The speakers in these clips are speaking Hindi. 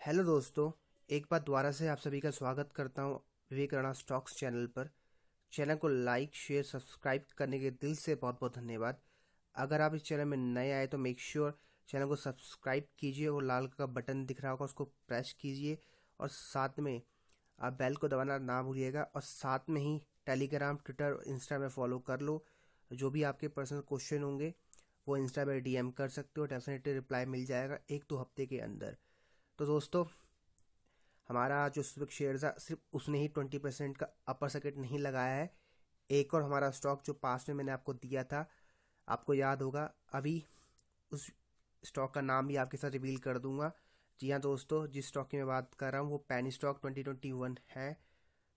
हेलो दोस्तों, एक बार दोबारा से आप सभी का स्वागत करता हूँ विवेक राणा स्टॉक्स चैनल पर। चैनल को लाइक, शेयर, सब्सक्राइब करने के दिल से बहुत बहुत धन्यवाद। अगर आप इस चैनल में नए आए तो मेक श्योर चैनल को सब्सक्राइब कीजिए और लाल का बटन दिख रहा होगा, उसको प्रेस कीजिए और साथ में आप बेल को दबाना ना भूलिएगा और साथ में ही टेलीग्राम ट्विटर इंस्टा में फॉलो कर लो। जो भी आपके पर्सनल क्वेश्चन होंगे, वो इंस्टा पर डीएम कर सकते हो डेफिनेटली रिप्लाई मिल जाएगा एक दो हफ़्ते के अंदर। तो दोस्तों, हमारा जो स्विक शेयर था सिर्फ़ उसने ही ट्वेंटी परसेंट का अपर सर्किट नहीं लगाया है। एक और हमारा स्टॉक जो पास में मैंने आपको दिया था, आपको याद होगा, अभी उस स्टॉक का नाम भी आपके साथ रिवील कर दूँगा। जी हाँ दोस्तों, जिस स्टॉक की मैं बात कर रहा हूँ, वो पैनी स्टॉक ट्वेंटी ट्वेंटी वन है।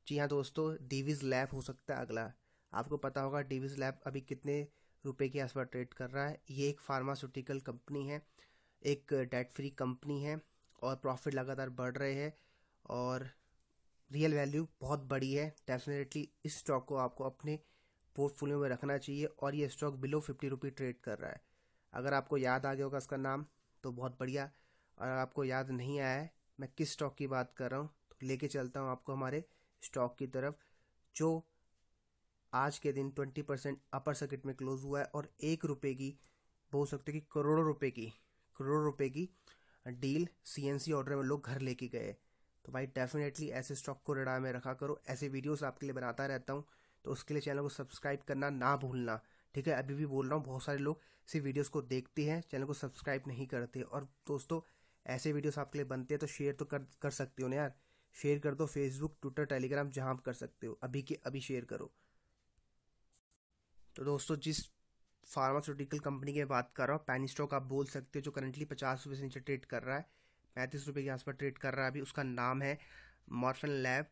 जी हाँ दोस्तों डीवीज लैब हो सकता है अगला। आपको पता होगा डीवीज लैब अभी कितने रुपए के आसपास ट्रेड कर रहा है। ये एक फार्मास्यूटिकल कंपनी है, एक डेट फ्री कंपनी है। और प्रॉफिट लगातार बढ़ रहे हैं और रियल वैल्यू बहुत बड़ी है। डेफिनेटली इस स्टॉक को आपको अपने पोर्टफोलियो में रखना चाहिए और ये stock below fifty rupee trade कर रहा है। अगर आपको याद आ गया होगा इसका नाम तो बहुत बढ़िया। और अगर आपको याद नहीं आया है, मैं किस स्टॉक की बात कर रहा हूँ तो लेके चलता हूँ आपको हमारे स्टॉक की तरफ़, जो आज के दिन ट्वेंटी परसेंट अपर सर्किट में क्लोज हुआ है और एक रुपये की, बोल सकते कि करोड़ों रुपये की, करोड़ों रुपए की डील सीएनसी ऑर्डर में लोग घर लेके गए। तो भाई डेफिनेटली ऐसे स्टॉक को रडा में रखा करो। ऐसे वीडियोस आपके लिए बनाता रहता हूँ। तो उसके लिए चैनल को सब्सक्राइब करना ना भूलना। ठीक है? अभी भी बोल रहा हूँ, बहुत सारे लोग इसी वीडियोस को देखते हैं चैनल को सब्सक्राइब नहीं करते। और दोस्तों, ऐसे वीडियोस आपके लिए बनते हैं तो शेयर तो कर कर सकते हो ना यार। शेयर कर दो फेसबुक ट्विटर टेलीग्राम जहाँ कर सकते हो। अभी के, अभी शेयर करो। तो दोस्तों, जिस फार्मास्यूटिकल कंपनी की बात कर रहा हूँ पैनी स्टॉक आप बोल सकते हो, जो करंटली पचास रुपये से नीचे ट्रेड कर रहा है, पैंतीस रुपये के आसपास ट्रेड कर रहा है, अभी उसका नाम है मॉर्फन लैब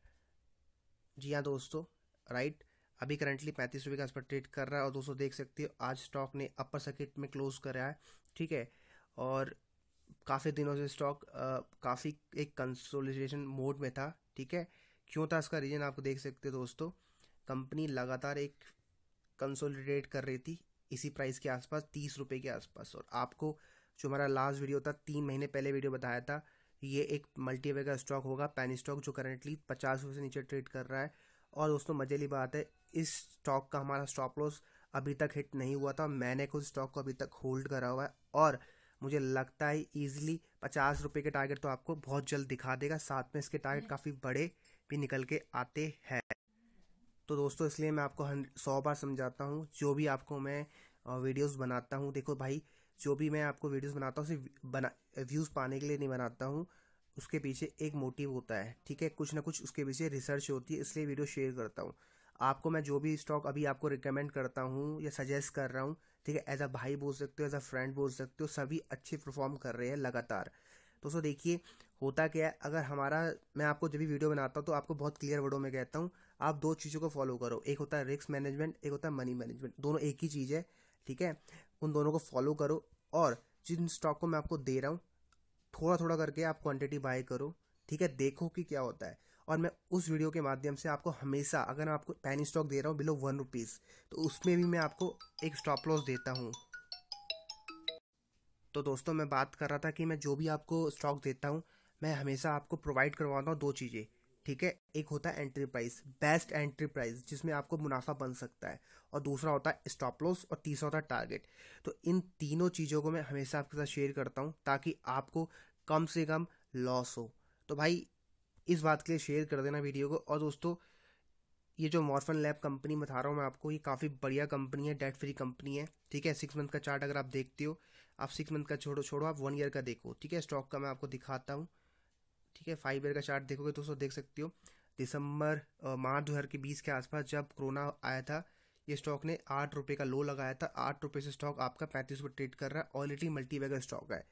जी हाँ दोस्तों राइट अभी करंटली पैंतीस रुपये के आसपास ट्रेड कर रहा है और दोस्तों देख सकते हो, आज स्टॉक ने अपर सर्किट में क्लोज करा है, ठीक है? और काफ़ी दिनों से स्टॉक काफ़ी एक कंसोलिडेशन मोड में था, ठीक है? क्यों था इसका रीजन आपको देख सकते हो दोस्तों? कंपनी लगातार एक कंसोलिडेट कर रही थी इसी प्राइस के आसपास तीस रुपए के आसपास। और आपको जो हमारा लास्ट वीडियो था तीन महीने पहले वीडियो बताया था ये एक मल्टीवे का स्टॉक होगा पैनी स्टॉक जो करंटली पचास रुपये से नीचे ट्रेड कर रहा है। और दोस्तों मज़े वाली बात है इस स्टॉक का हमारा स्टॉप लॉस अभी तक हिट नहीं हुआ था। मैंने खुद स्टॉक को अभी तक होल्ड करा हुआ है। और मुझे लगता है इजीली पचास रुपए के टारगेट तो आपको बहुत जल्द दिखा देगा। साथ में इसके टारगेट काफ़ी बड़े भी निकल के आते हैं। तो दोस्तों, इसलिए मैं आपको सौ बार समझाता हूँ, जो भी आपको मैं वीडियोस बनाता हूँ। देखो भाई, जो भी मैं आपको वीडियोस बनाता हूँ, सिर्फ़ बना व्यूज़ पाने के लिए नहीं बनाता हूँ। उसके पीछे एक मोटिव होता है, ठीक है? कुछ ना कुछ उसके पीछे रिसर्च होती है, इसलिए वीडियो शेयर करता हूँ। आपको मैं जो भी स्टॉक अभी आपको रिकमेंड करता हूँ या सजेस्ट कर रहा हूँ, ठीक है? एज अ भाई बोल सकते हो एज अ फ्रेंड बोल सकते हो, सभी अच्छे परफॉर्म कर रहे हैं लगातार। दोस्तों, देखिए होता क्या है? अगर हमारा, मैं आपको जब भी वीडियो बनाता हूँ तो आपको बहुत क्लियर वर्डों में कहता हूँ, आप दो चीज़ों को फॉलो करो। एक होता है रिस्क मैनेजमेंट एक होता है मनी मैनेजमेंट दोनों एक ही चीज़ है, ठीक है? उन दोनों को फॉलो करो और जिन स्टॉक को मैं आपको दे रहा हूँ थोड़ा थोड़ा करके आप क्वांटिटी बाय करो, ठीक है? देखो कि क्या होता है। और मैं उस वीडियो के माध्यम से आपको हमेशा, अगर मैं आपको पैनी स्टॉक दे रहा हूँ बिलो वन रुपीज़ तो उसमें भी मैं आपको एक स्टॉप लॉस देता हूँ। तो दोस्तों, मैं बात कर रहा था कि मैं जो भी आपको स्टॉक देता हूँ मैं हमेशा आपको प्रोवाइड करवाता हूँ दो चीज़ें, ठीक है? एक होता है entry price best entry price जिसमें आपको मुनाफा बन सकता है, और दूसरा होता है स्टॉप लॉस और तीसरा होता है टारगेट तो इन तीनों चीज़ों को मैं हमेशा आपके साथ शेयर करता हूँ, ताकि आपको कम से कम लॉस हो। तो भाई, इस बात के लिए शेयर कर देना वीडियो को। और दोस्तों, ये जो मॉर्फन लैब कंपनी बता रहा हूँ मैं आपको, ये काफ़ी बढ़िया कंपनी है डेट फ्री कंपनी है, ठीक है? सिक्स मंथ का चार्ट अगर आप देखते हो, आप सिक्स मंथ का छोड़ो छोड़ो, आप वन ईयर का देखो, ठीक है? स्टॉक का मैं आपको दिखाता हूँ। ठीक है फाइव ईयर का चार्ट देखोगे दोस्तों देख सकते हो। दिसंबर मार्च दो के बीस के आसपास जब कोरोना आया था, ये स्टॉक ने आठ रुपये का लो लगाया था। आठ रुपये से स्टॉक आपका पैंतीस रुपये ट्रेड कर रहा है। ऑलरेडी मल्टीवेगर स्टॉक है।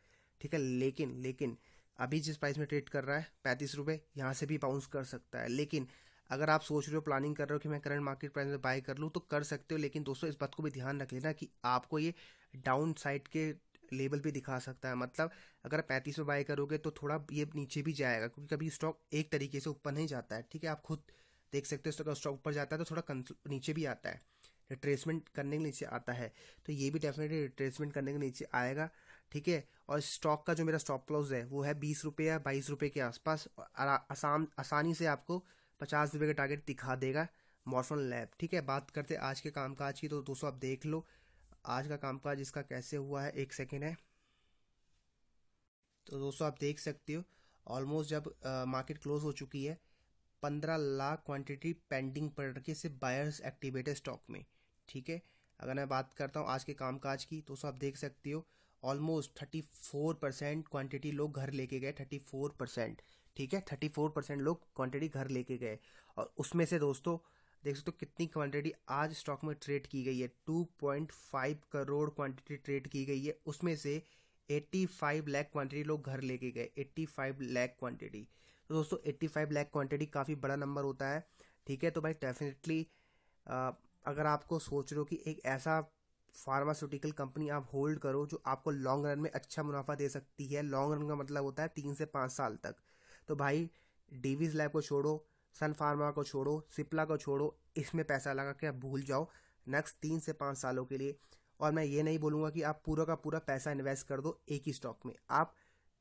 ठीक है, लेकिन लेकिन, अभी जिस प्राइस में ट्रेड कर रहा है, पैंतीस रुपये यहाँ से भी बाउंस कर सकता है। लेकिन, अगर आप सोच रहे हो प्लानिंग कर रहे हो कि मैं करंट मार्केट प्राइस में बाय कर लूँ तो कर सकते हो। लेकिन दोस्तों, इस बात को भी ध्यान रख लेना कि आपको ये डाउन साइड के लेवल भी दिखा सकता है। मतलब अगर पैंतीस में बाय करोगे तो थोड़ा ये नीचे भी जाएगा, क्योंकि कभी स्टॉक एक तरीके से ऊपर नहीं जाता है, ठीक है? आप खुद देख सकते हो स्टॉक ऊपर जाता है तो थोड़ा नीचे भी आता है। रिट्रेसमेंट करने के नीचे आता है। तो ये भी डेफिनेटली रिट्रेसमेंट करने के नीचे आएगा, ठीक है? और स्टॉक का जो मेरा स्टॉप लॉस है, वो है बीस रुपये या बाईस रुपये के आसपास आसान आसानी से आपको पचास रुपये का टारगेट दिखा देगा मॉर्फन लैब ठीक है? बात करते आज के कामकाज की तो दोस्तों आप देख लो आज का कामकाज इसका कैसे हुआ है? एक सेकेंड है। तो दोस्तों, आप देख सकते हो ऑलमोस्ट जब मार्केट क्लोज हो चुकी है, पंद्रह लाख क्वांटिटी पेंडिंग पड़ रखी है सिर्फ़ बायर्स एक्टिवेटेड स्टॉक में। ठीक है? अगर मैं बात करता हूँ आज के कामकाज की तो आप देख सकते हो almost thirty four percent quantity लोग घर लेके गए थर्टी फोर परसेंट ठीक है? थर्टी फोर परसेंट लोग क्वांटिटी घर लेके गए। और उसमें से दोस्तों देख सकते हो कितनी क्वांटिटी आज स्टॉक में ट्रेड की गई है। Two point five crore quantity trade की गई है। उसमें से एट्टी फाइव लैख क्वांटिटी लोग घर लेके गए। एट्टी फाइव लैख क्वांटिटी तो दोस्तों एट्टी फाइव लैख क्वांटिटी काफ़ी बड़ा नंबर होता है। ठीक है तो भाई डेफिनेटली अगर आपको सोच रहे हो कि एक ऐसा फार्मास्यूटिकल कंपनी आप होल्ड करो जो आपको लॉन्ग रन में अच्छा मुनाफा दे सकती है। लॉन्ग रन का मतलब होता है तीन से पाँच साल तक। तो भाई डीवीज लैब को छोड़ो। सन फार्मा को छोड़ो, सिप्ला को छोड़ो, इसमें पैसा लगा के आप भूल जाओ नेक्स्ट तीन से पाँच सालों के लिए। और मैं ये नहीं बोलूँगा कि आप पूरा का पूरा पैसा इन्वेस्ट कर दो एक ही स्टॉक में। आप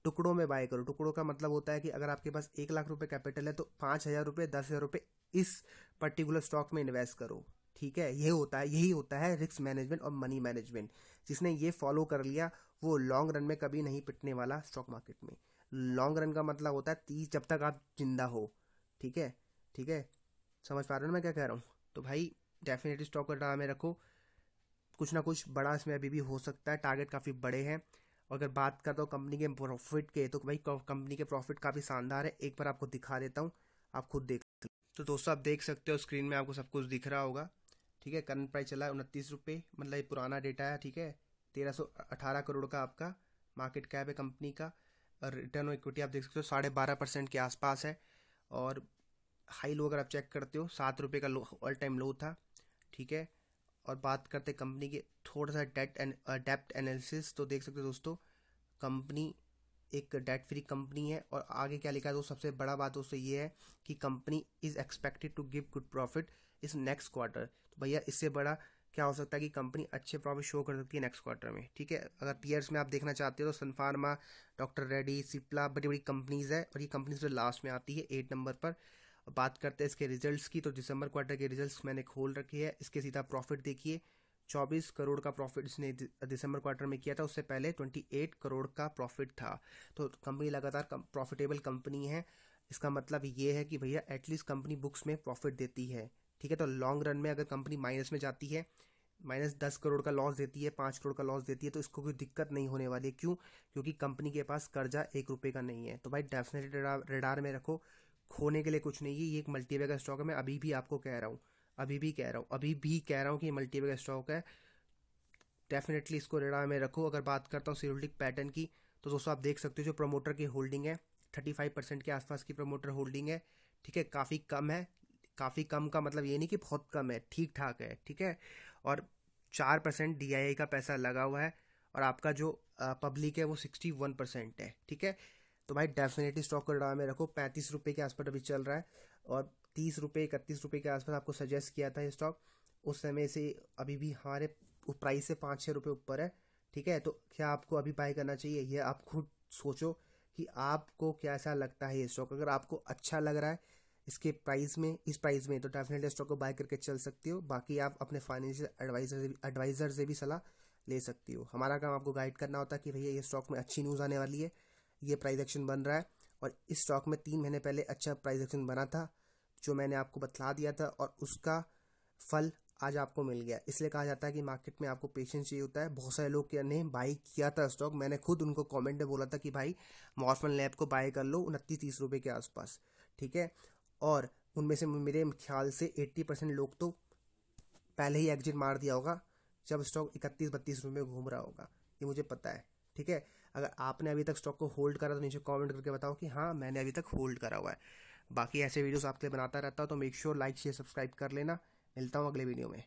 टुकड़ों में बाय करो। टुकड़ों का मतलब होता है कि अगर आपके पास एक लाख रुपए कैपिटल है तो पाँच हज़ार रुपये दस हज़ार रुपये इस पर्टिकुलर स्टॉक में इन्वेस्ट करो। ठीक है? ये होता है, यही होता है रिस्क मैनेजमेंट और मनी मैनेजमेंट जिसने ये फॉलो कर लिया, वो लॉन्ग रन में कभी नहीं पिटने वाला स्टॉक मार्केट में। लॉन्ग रन का मतलब होता है तीस जब तक आप ज़िंदा हो। ठीक है? ठीक है? समझ पा रहे हो मैं क्या कह रहा हूँ? तो भाई डेफिनेटली स्टॉक का में रखो। कुछ ना कुछ बड़ा इसमें अभी भी हो सकता है। टारगेट काफ़ी बड़े हैं। और अगर बात करता हूँ कंपनी के प्रॉफिट के तो भाई कंपनी के प्रॉफिट काफ़ी शानदार है। एक बार आपको दिखा देता हूँ। आप खुद देख तो दोस्तों, आप देख सकते हो स्क्रीन में आपको सब कुछ दिख रहा होगा। ठीक है? करंट प्राइस चला है उनतीस रुपये मतलब ये पुराना डेटा है, ठीक है? तेरह सौ अठारह करोड़ का आपका मार्केट कैप है कंपनी का। और रिटर्न इक्विटी आप देख सकते हो साढ़े बारह परसेंट के आसपास है। और हाई लो अगर आप चेक करते हो, सात रुपये का लो ऑल टाइम लो था, ठीक है? और बात करते कंपनी के थोड़ा सा डेट एंड डेप्ट एनालिसिस तो देख सकते हो दोस्तों कंपनी एक डेट फ्री कंपनी है और आगे क्या लिखा है दोस्तों, सबसे बड़ा बात दोस्तों ये है कि company is expected to give good profit इस नेक्स्ट क्वार्टर तो भैया, इससे बड़ा क्या हो सकता है कि कंपनी अच्छे प्रॉफिट शो कर सकती है नेक्स्ट क्वार्टर में, ठीक है? अगर पीयर्स में आप देखना चाहते हो तो सनफार्मा डॉक्टर रेडी सिप्ला बड़ी बड़ी कंपनीज़ है और ये कंपनीज़ जो लास्ट में आती है एट नंबर पर। बात करते हैं इसके रिजल्ट्स की तो दिसंबर क्वार्टर के रिजल्ट्स मैंने खोल रखे हैं। इसके सीधा प्रॉफिट देखिए, चौबीस करोड़ का प्रॉफिट इसने दिसंबर क्वार्टर में किया था, उससे पहले ट्वेंटी एट करोड़ का प्रॉफिट था। तो कंपनी लगातार प्रॉफिटेबल कंपनी है। इसका मतलब ये है कि भैया एटलीस्ट कंपनी बुक्स में प्रॉफिट देती है, ठीक है? तो लॉन्ग रन में अगर कंपनी माइनस में जाती है माइनस दस करोड़ का लॉस देती है, पाँच करोड़ का लॉस देती है तो इसको कोई दिक्कत नहीं होने वाली है। क्यों? क्योंकि कंपनी के पास कर्जा एक रुपये का नहीं है। तो भाई डेफिनेटली रेडार में रखो, खोने के लिए कुछ नहीं है। ये एक मल्टीबैग स्टॉक है। मैं अभी भी आपको कह रहा हूँ, अभी भी कह रहा हूँ, अभी भी कह रहा हूँ कि ये मल्टीबैग स्टॉक है। डेफिनेटली इसको रेडार में रखो। अगर बात करता हूँ सीरोटिक पैटर्न की तो दोस्तों आप देख सकते हो जो प्रमोटर की होल्डिंग है थर्टी फाइव परसेंट के आसपास की प्रमोटर होल्डिंग है। ठीक है, काफ़ी कम है, काफ़ी कम का मतलब ये नहीं कि बहुत कम है, ठीक ठाक है, ठीक है? और चार परसेंट डी का पैसा लगा हुआ है और आपका जो पब्लिक है वो सिक्सटी वन परसेंट है, ठीक है? तो भाई डेफिनेटली स्टॉक को डा में रखो। पैंतीस रुपये के आसपास अभी चल रहा है और तीस रुपये इकतीस रुपये के आसपास आपको सजेस्ट किया था ये स्टॉक उस समय से अभी भी हमारे प्राइस से पाँच छः रुपये ऊपर है, ठीक है? तो क्या आपको अभी बाय करना चाहिए? ये आप खुद सोचो कि आपको कैसा लगता है ये स्टॉक अगर आपको अच्छा लग रहा है इसके प्राइस में, इस प्राइस में तो डेफिनेटली स्टॉक को बाय करके चल सकती हो। बाकी आप अपने फाइनेंशियल एडवाइजर एडवाइज़र से भी सलाह ले सकती हो। हमारा काम आपको गाइड करना होता है कि भैया ये स्टॉक में अच्छी न्यूज़ आने वाली है, ये प्राइस एक्शन बन रहा है, और इस स्टॉक में तीन महीने पहले अच्छा प्राइस एक्शन बना था, जो मैंने आपको बतला दिया था, और उसका फल आज आपको मिल गया। इसलिए कहा जाता है कि मार्केट में आपको पेशेंस चाहिए होता है। बहुत सारे लोग ने बाई किया था स्टॉक मैंने खुद उनको कमेंट में बोला था कि भाई मॉर्फन लैब को बाय कर लो उनतीस तीस रुपये के आसपास। ठीक है? और उनमें से मेरे ख्याल से एट्टी परसेंट लोग तो पहले ही एग्जिट मार दिया होगा, जब स्टॉक इकतीस बत्तीस रुपये में घूम रहा होगा। ये मुझे पता है, ठीक है? अगर आपने अभी तक स्टॉक को होल्ड करा तो नीचे कमेंट करके बताओ कि हाँ मैंने अभी तक होल्ड करा हुआ है। बाकी ऐसे वीडियोस आपके लिए बनाता रहता हूँ तो make sure like share subscribe कर लेना। मिलता हूँ अगले वीडियो में।